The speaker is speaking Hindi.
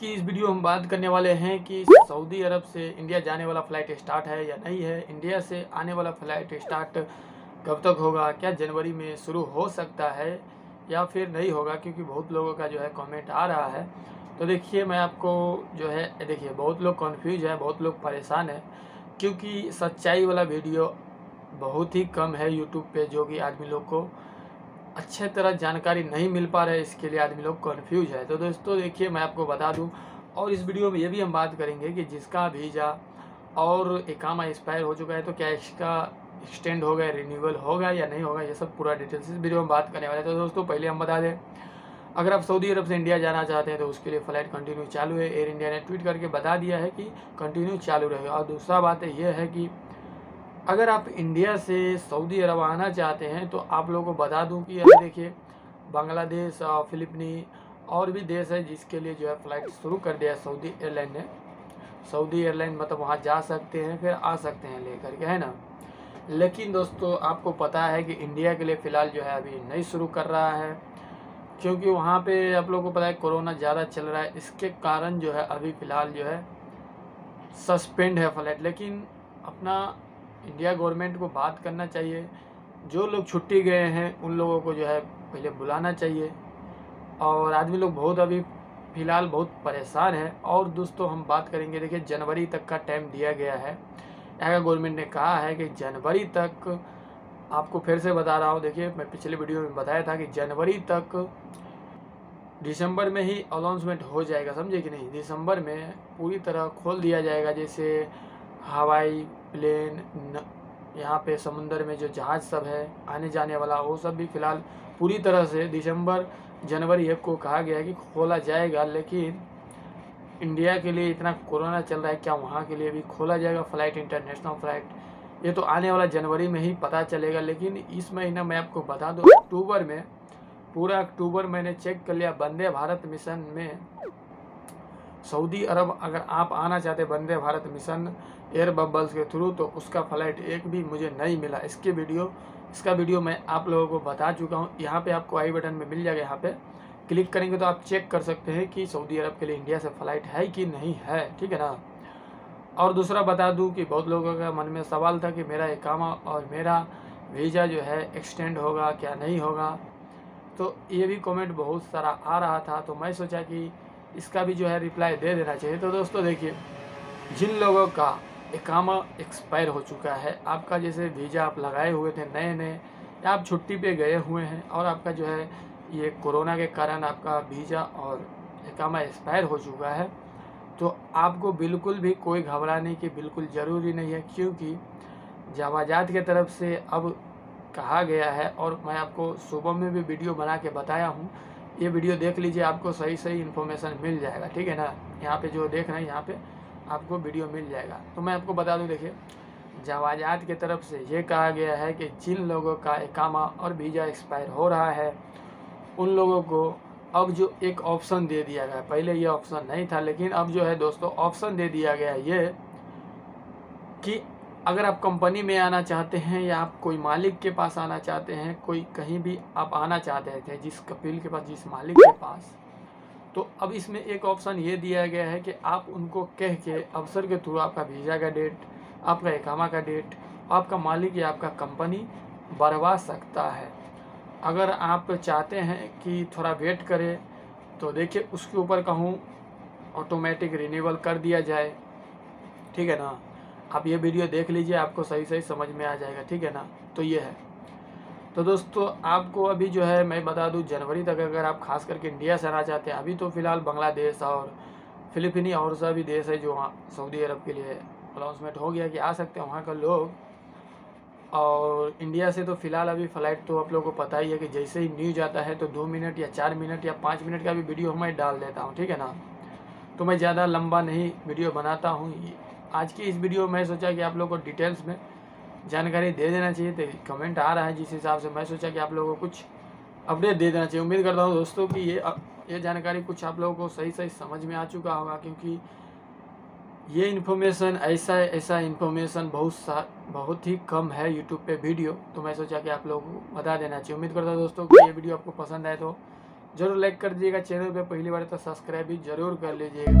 की इस वीडियो हम बात करने वाले हैं कि सऊदी अरब से इंडिया जाने वाला फ़्लाइट स्टार्ट है या नहीं है, इंडिया से आने वाला फ़्लाइट स्टार्ट कब तक होगा, क्या जनवरी में शुरू हो सकता है या फिर नहीं होगा, क्योंकि बहुत लोगों का जो है कमेंट आ रहा है। तो देखिए, मैं आपको जो है, देखिए, बहुत लोग कन्फ्यूज़ है, बहुत लोग परेशान हैं, क्योंकि सच्चाई वाला वीडियो बहुत ही कम है यूट्यूब पे, जो कि आदमी लोग को अच्छे तरह जानकारी नहीं मिल पा रहा है, इसके लिए आदमी लोग कन्फ्यूज़ है। तो दोस्तों, देखिए, मैं आपको बता दूँ, और इस वीडियो में ये भी हम बात करेंगे कि जिसका वीज़ा और एकामा एक्सपायर हो चुका है तो क्या इसका एक्सटेंड होगा रिन्यूअल होगा या नहीं होगा ये सब पूरा डिटेल्स इस वीडियो में बात करने वाले हैं। तो दोस्तों, पहले हम बता दें, अगर आप सऊदी अरब से इंडिया जाना चाहते हैं तो उसके लिए फ़्लाइट कंटिन्यू चालू है। एयर इंडिया ने ट्वीट करके बता दिया है कि कंटिन्यू चालू रहेगा। और दूसरा बात यह है कि अगर आप इंडिया से सऊदी अरब आना चाहते हैं तो आप लोगों को बता दूँ कि अभी देखिए, बांग्लादेश फिलिपनी और भी देश है जिसके लिए जो है फ़्लाइट शुरू कर दिया सऊदी एयरलाइन ने। सऊदी एयरलाइन मतलब वहाँ जा सकते हैं, फिर आ सकते हैं लेकर के, है ना? लेकिन दोस्तों, आपको पता है कि इंडिया के लिए फ़िलहाल जो है अभी नहीं शुरू कर रहा है, क्योंकि वहाँ पे आप लोगों को पता है कोरोना ज़्यादा चल रहा है, इसके कारण जो है अभी फ़िलहाल जो है सस्पेंड है फ़्लाइट लेकिन अपना इंडिया गवर्नमेंट को बात करना चाहिए। जो लोग छुट्टी गए हैं, उन लोगों को जो है पहले बुलाना चाहिए। और आदमी लोग बहुत अभी फ़िलहाल बहुत परेशान है। और दोस्तों, हम बात करेंगे, देखिए, जनवरी तक का टाइम दिया गया है। यहाँ का गवर्नमेंट ने कहा है कि जनवरी तक, आपको फिर से बता रहा हूँ, देखिए, मैं पिछले वीडियो में बताया था कि जनवरी तक दिसंबर में ही अनाउंसमेंट हो जाएगा, समझे कि नहीं? दिसंबर में पूरी तरह खोल दिया जाएगा, जैसे हवाई प्लेन न, यहाँ पे समुंदर में जो जहाज़ सब है आने जाने वाला वो सब भी फ़िलहाल पूरी तरह से दिसंबर जनवरी एक को कहा गया है कि खोला जाएगा लेकिन इंडिया के लिए इतना कोरोना चल रहा है क्या वहाँ के लिए भी खोला जाएगा फ़्लाइट इंटरनेशनल फ़्लाइट? ये तो आने वाला जनवरी में ही पता चलेगा लेकिन इस महीना मैं आपको बता दूँ अक्टूबर में पूरा अक्टूबर मैंने चेक कर लिया वंदे भारत मिशन में सऊदी अरब अगर आप आना चाहते Vande Bharat mission air bubbles के थ्रू तो उसका फ़्लाइट एक भी मुझे नहीं मिला। इसके वीडियो, इसका वीडियो मैं आप लोगों को बता चुका हूँ। यहाँ पे आपको आई बटन में मिल जाएगा यहाँ पे। क्लिक करेंगे तो आप चेक कर सकते हैं कि सऊदी अरब के लिए इंडिया से फ़्लाइट है कि नहीं है, ठीक है ना? और दूसरा बता दूँ कि बहुत लोगों का मन में सवाल था कि मेरा एकामा और मेरा वीज़ा जो है एक्सटेंड होगा क्या नहीं होगा? तो ये भी कमेंट बहुत सारा आ रहा था तो मैं सोचा कि इसका भी जो है रिप्लाई दे देना चाहिए। तो दोस्तों देखिए, जिन लोगों का एकामा एक्सपायर हो चुका है, आपका जैसे वीज़ा आप लगाए हुए थे नए नए या आप छुट्टी पे गए हुए हैं और आपका जो है ये कोरोना के कारण आपका वीज़ा और एकामा एक्सपायर हो चुका है तो आपको बिल्कुल भी कोई घबराने की बिल्कुल ज़रूरी नहीं है, क्योंकि जवाजात के तरफ़ से अब कहा गया है और मैं आपको सुबह में भी वीडियो बना के बताया हूँ ये वीडियो देख लीजिए, आपको सही सही इन्फॉर्मेशन मिल जाएगा, ठीक है ना? यहाँ पे जो देख रहे हैं, यहाँ पे आपको वीडियो मिल जाएगा। तो मैं आपको बता दूँ, देखिए, जवाजात की तरफ़ से ये कहा गया है कि जिन लोगों का एकामा और वीज़ा एक्सपायर हो रहा है, उन लोगों को अब जो एक ऑप्शन दे दिया गया, पहले ये ऑप्शन नहीं था, लेकिन अब जो है दोस्तों ऑप्शन दे दिया गया ये कि अगर आप कंपनी में आना चाहते हैं या आप कोई मालिक के पास आना चाहते हैं, कोई कहीं भी आप आना चाहते थे, जिस कपिल के पास, जिस मालिक के पास तो अब इसमें एक ऑप्शन ये दिया गया है कि आप उनको कह के अवसर के थ्रू आपका वीज़ा का डेट, आपका एकामा का डेट, आपका मालिक या आपका कंपनी बढ़वा सकता है। अगर आप चाहते हैं कि थोड़ा वेट करें तो देखिए उसके ऊपर कहूँ ऑटोमेटिक रिन्यूअल कर दिया जाए। ठीक है ना? आप ये वीडियो देख लीजिए, आपको सही सही समझ में आ जाएगा, ठीक है ना? तो ये है। तो दोस्तों, आपको अभी जो है, मैं बता दूँ, जनवरी तक अगर आप खास करके इंडिया से आना चाहते हैं, अभी तो फ़िलहाल बांग्लादेश और फिलिपिनी और सभी देश है जो सऊदी अरब के लिए अनाउंसमेंट हो गया कि आ सकते हैं वहाँ का लोग। और इंडिया से तो फ़िलहाल अभी फ़्लाइट तो आप लोगों को पता ही है कि जैसे ही न्यूज़ आता है तो दो मिनट या चार मिनट या पाँच मिनट का भी वीडियो मैं डाल देता हूँ, ठीक है ना? तो मैं ज़्यादा लंबा नहीं वीडियो बनाता हूँ आज की इस वीडियो में सोचा कि आप लोग को डिटेल्स में जानकारी दे देना चाहिए तो कमेंट आ रहा है जिस हिसाब से मैं सोचा कि आप लोगों को कुछ अपडेट दे देना चाहिए। उम्मीद करता हूँ दोस्तों कि ये ये जानकारी कुछ आप लोगों को सही सही समझ में आ चुका होगा, क्योंकि ये इन्फॉर्मेशन ऐसा ऐसा इन्फॉर्मेशन बहुत सा, बहुत ही कम है यूट्यूब पे वीडियो तो मैं सोचा कि आप लोगों को बता देना चाहिए। उम्मीद करता हूँ दोस्तों कि ये वीडियो आपको पसंद आए तो ज़रूर लाइक कर दीजिएगा। चैनल पे पहली बार तो सब्सक्राइब भी ज़रूर कर लीजिएगा।